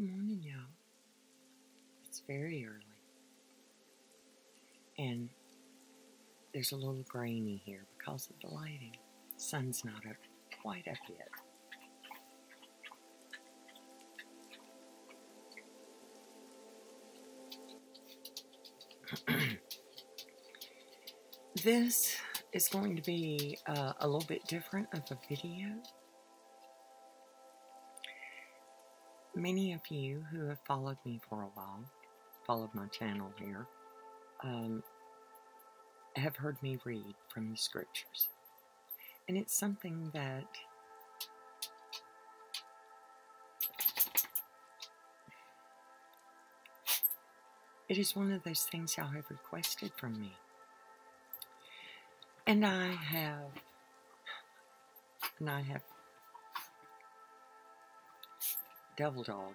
Good morning, y'all. It's very early. And there's a little grainy here because of the lighting. Sun's not up, quite up yet. this is going to be uh, a little bit different of a video. Many of you who have followed me for a while, followed my channel here, um, have heard me read from the scriptures. And it's something that it is one of those things y'all have requested from me. And I have, and I have Devil Dog.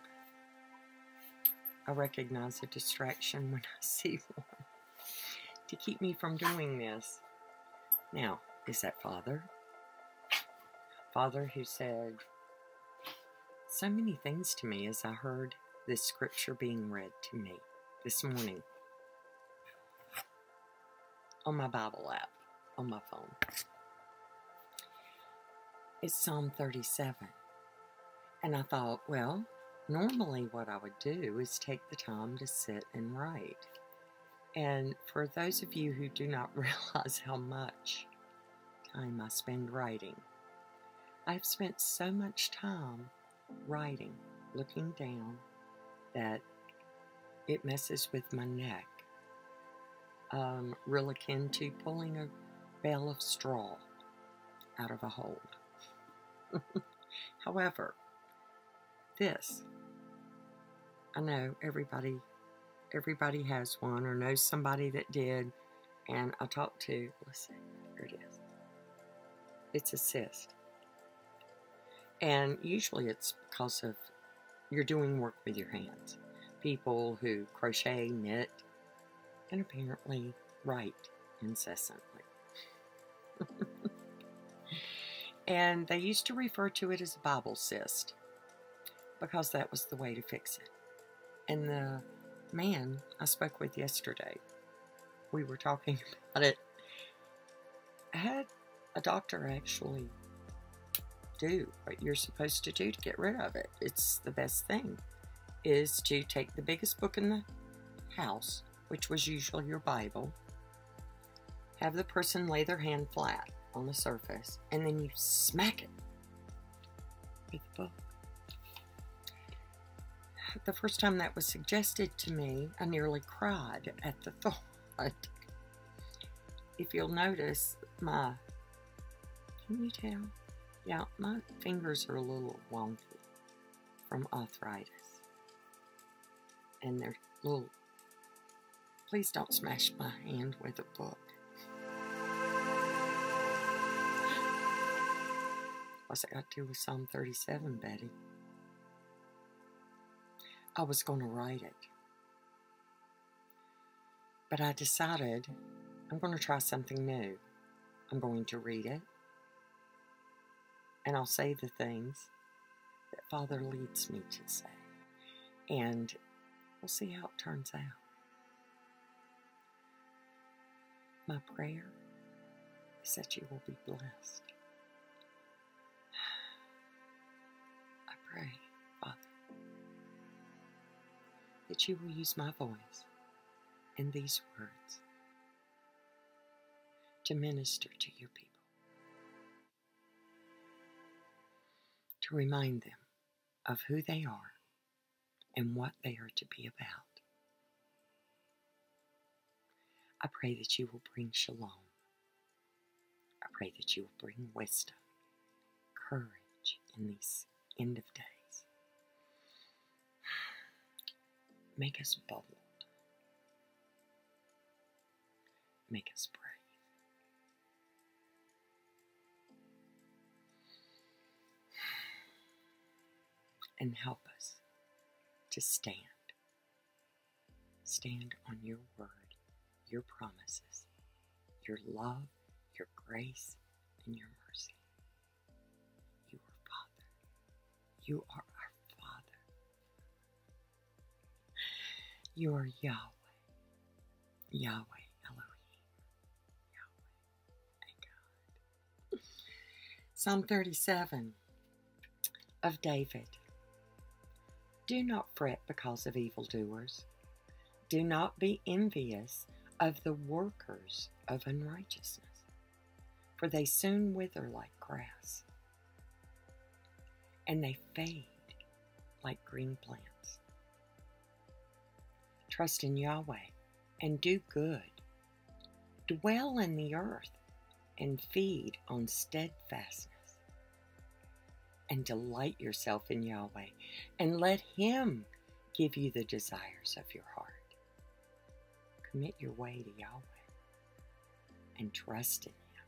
I recognize a distraction when I see one to keep me from doing this. Now, is that Father? Father who said so many things to me as I heard this scripture being read to me this morning on my Bible app on my phone. It's Psalm 37. And I thought, well, normally what I would do is take the time to sit and write. And for those of you who do not realize how much time I spend writing, I've spent so much time writing, looking down, that it messes with my neck. Um, real akin to pulling a bale of straw out of a hold. However, this, I know everybody, everybody has one or knows somebody that did, and I talked to, let's see, here it is. It's a cyst. And usually it's because of you're doing work with your hands. People who crochet, knit, and apparently write incessantly. and they used to refer to it as a Bible cyst because that was the way to fix it. And the man I spoke with yesterday, we were talking about it, I had a doctor actually do what you're supposed to do to get rid of it. It's the best thing is to take the biggest book in the house, which was usually your Bible, have the person lay their hand flat on the surface, and then you smack it with the book. The first time that was suggested to me, I nearly cried at the thought. If you'll notice, my, can you tell? Yeah, my fingers are a little wonky from arthritis. And they're little, please don't smash my hand with a book. What's it got to do with Psalm 37, Betty? I was going to write it. But I decided I'm going to try something new. I'm going to read it. And I'll say the things that Father leads me to say. And we'll see how it turns out. My prayer is that you will be blessed. I pray, that you will use my voice and these words to minister to your people, to remind them of who they are and what they are to be about. I pray that you will bring shalom. I pray that you will bring wisdom, courage in these end of days. Make us bold. Make us brave. And help us to stand. Stand on your word, your promises, your love, your grace, and your mercy. You are Father. You are Yahweh. Yahweh Elohim. Yahweh. Thank God. Psalm 37 of David. Do not fret because of evildoers. Do not be envious of the workers of unrighteousness, for they soon wither like grass, and they fade like green plants. Trust in Yahweh and do good. Dwell in the earth and feed on steadfastness. And delight yourself in Yahweh and let Him give you the desires of your heart. Commit your way to Yahweh and trust in Him.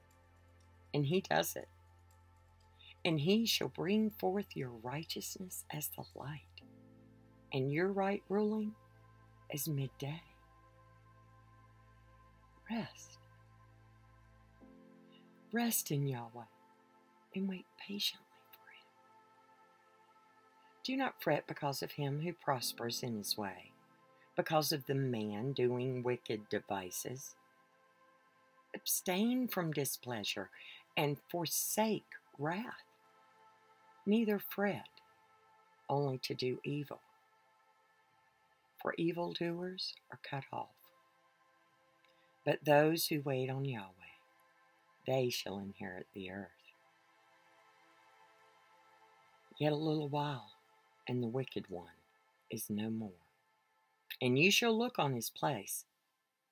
And He does it. And He shall bring forth your righteousness as the light, and your right ruling as midday. Rest. Rest in Yahweh and wait patiently for Him. Do not fret because of him who prospers in his way, because of the man doing wicked devices. Abstain from displeasure and forsake wrath. Neither fret, only to do evil. For evildoers are cut off. But those who wait on Yahweh, they shall inherit the earth. Yet a little while, and the wicked one is no more. And you shall look on his place,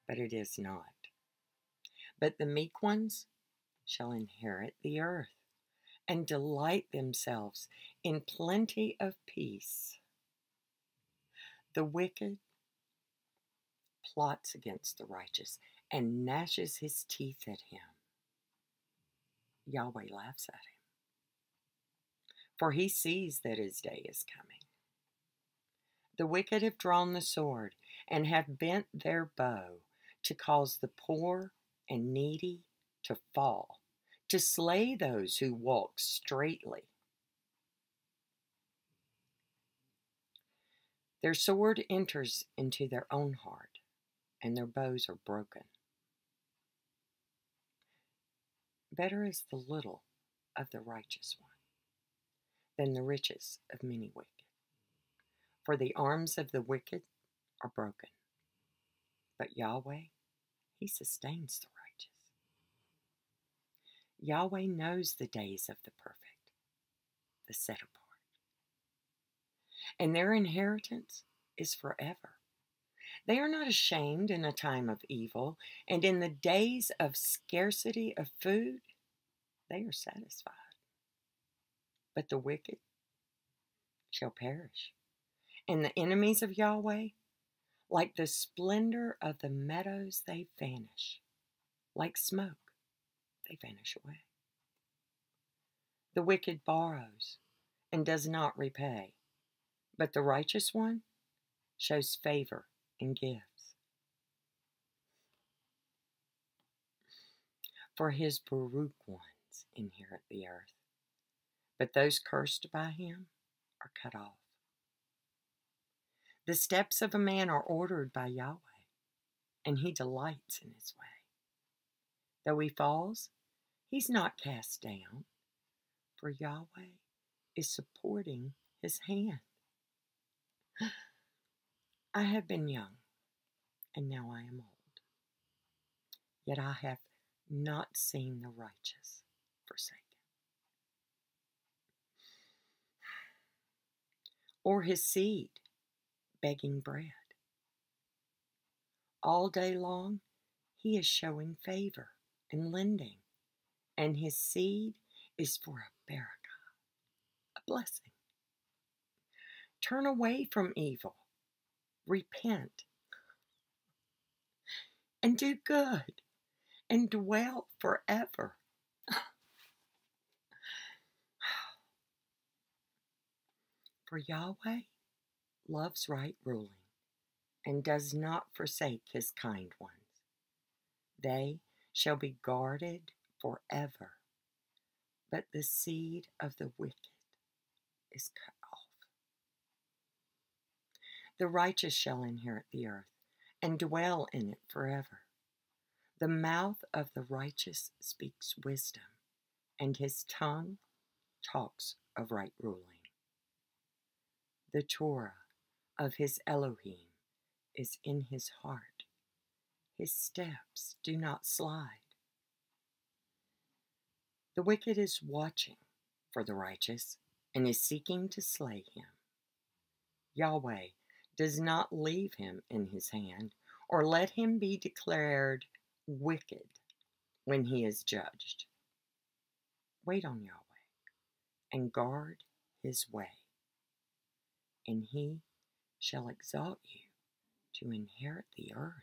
but it is not. But the meek ones shall inherit the earth and delight themselves in plenty of peace. The wicked plots against the righteous and gnashes his teeth at him. Yahweh laughs at him, for he sees that his day is coming. The wicked have drawn the sword and have bent their bow to cause the poor and needy to fall, to slay those who walk straightly. Their sword enters into their own heart, and their bows are broken. Better is the little of the righteous one than the riches of many wicked. For the arms of the wicked are broken, but Yahweh, He sustains the righteous. Yahweh knows the days of the perfect, the set apart. And their inheritance is forever. They are not ashamed in a time of evil, and in the days of scarcity of food, they are satisfied. But the wicked shall perish, and the enemies of Yahweh, like the splendor of the meadows, they vanish. Like smoke, they vanish away. The wicked borrows and does not repay, but the righteous one shows favor and gives. For his Baruch ones inherit the earth, but those cursed by him are cut off. The steps of a man are ordered by Yahweh, and he delights in his way. Though he falls, he's not cast down, for Yahweh is supporting his hand. I have been young, and now I am old. Yet I have not seen the righteous forsaken, or his seed begging bread. All day long, he is showing favor and lending, and his seed is for a barakah, a blessing. Turn away from evil, repent, and do good, and dwell forever. For Yahweh loves right ruling and does not forsake his kind ones. They shall be guarded forever, but the seed of the wicked is cut. The righteous shall inherit the earth and dwell in it forever. The mouth of the righteous speaks wisdom, and his tongue talks of right ruling. The Torah of his Elohim is in his heart. His steps do not slide. The wicked is watching for the righteous and is seeking to slay him. Yahweh does not leave him in his hand or let him be declared wicked when he is judged. Wait on Yahweh and guard his way, and he shall exalt you to inherit the earth.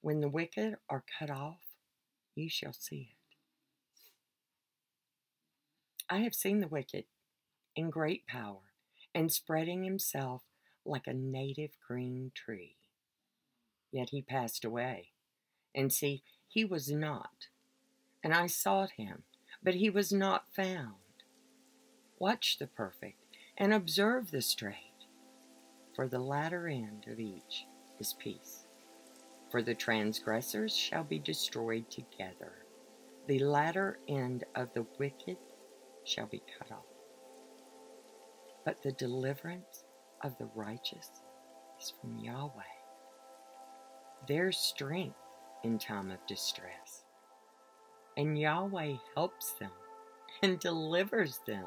When the wicked are cut off, you shall see it. I have seen the wicked in great power and spreading himself like a native green tree. Yet he passed away. And see, he was not. And I sought him, but he was not found. Watch the perfect and observe the straight, for the latter end of each is peace. For the transgressors shall be destroyed together, the latter end of the wicked shall be cut off. But the deliverance of the righteous is from Yahweh. Their strength in time of distress. And Yahweh helps them and delivers them.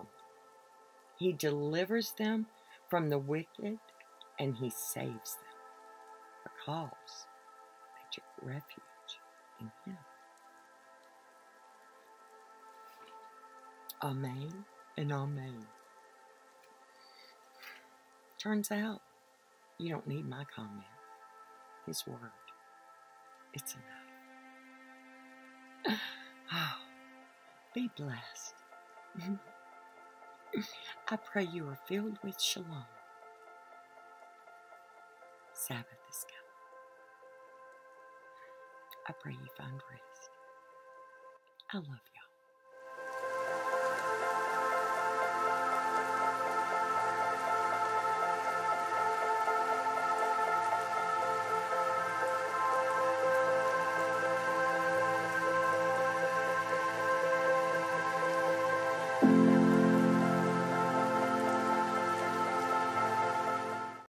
He delivers them from the wicked and he saves them because they took refuge in him. Amen and amen. Turns out you don't need my comment, His word. It's enough. Oh, be blessed. I pray you are filled with shalom. Sabbath is coming. I pray you find rest. I love y'all.